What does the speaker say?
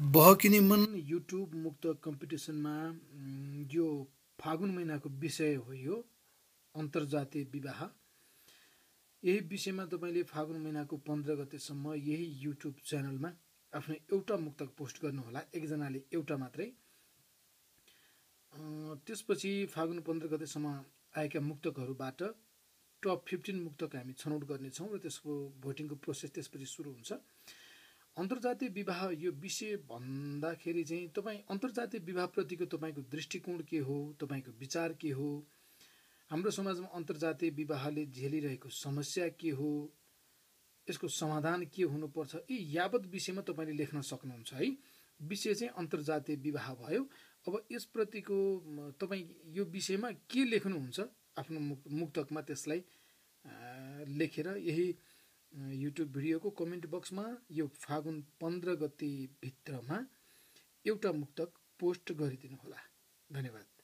बहकिनी मन युट्युब मुक्त कम्पिटिसनमा यो फागुन महिनाको विषय हो यो अन्तर्जातीय विवाह। यही विषयमा तपाईँले फागुन महिनाको पन्ध्र गतेसम्म यही युट्युब च्यानलमा आफ्नो एउटा मुक्तक पोस्ट गर्नुहोला एकजनाले एउटा मात्रै। त्यसपछि फागुन पन्ध्र गतेसम्म आएका मुक्तकहरूबाट टप फिफ्टिन मुक्तक हामी छनौट गर्नेछौँ र त्यसको भोटिङको प्रोसेस त्यसपछि सुरु हुन्छ। अन्तर्जातीय विवाह यो विषय भन्दाखेरि चाहिँ तपाईँ अन्तर्जातीय विवाहप्रतिको तपाईँको दृष्टिकोण के हो? तपाईँको विचार के हो? हाम्रो समाजमा अन्तर्जातीय विवाहले झेलिरहेको समस्या के हो? यसको समाधान के हुनुपर्छ? यी यावत विषयमा तपाईँले लेख्न सक्नुहुन्छ है? विषय चाहिँ अन्तर्जातीय विवाह भयो। अब यसप्रतिको तपाईँ यो विषयमा के लेख्नुहुन्छ? आफ्नो मुक्तकमा त्यसलाई लेखेर यही युट्युब भिडियोको कमेन्ट बक्समा यो फागुन पन्ध्र गतिभित्रमा एउटा मुक्तक पोस्ट गरिदिनु होला धन्यवाद।